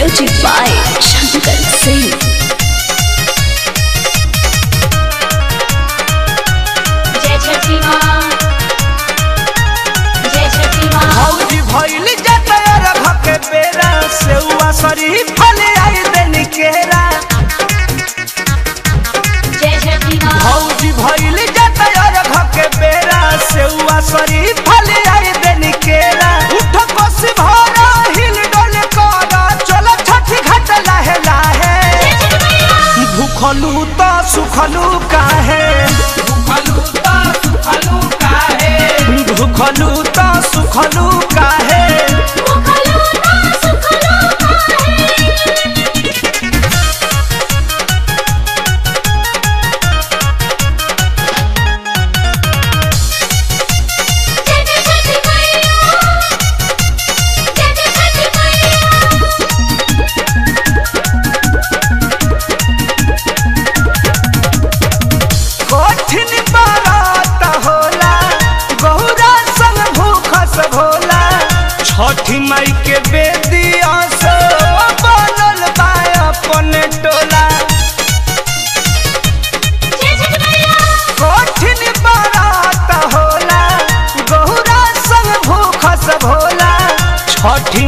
Music by Shankar Singh. दुखलू तो सुखलू का है। तो सुखलू का है। तो सुखलू है।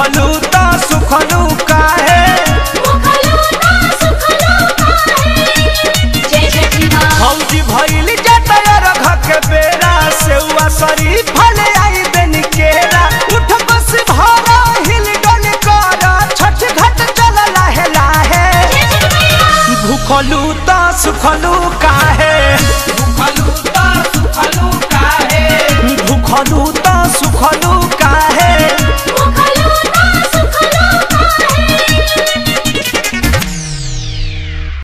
सुखलू ता सुखलू काहे हौजी भइल जतयर घक बेरा सेवा सरी फले आई दिन केरा। उठ बस भरा हिल डोल कर छठ घट चल लाहे लाहे भूखलू ता सुखलू काहे भूखलू ता सुखलू काहे भूखलू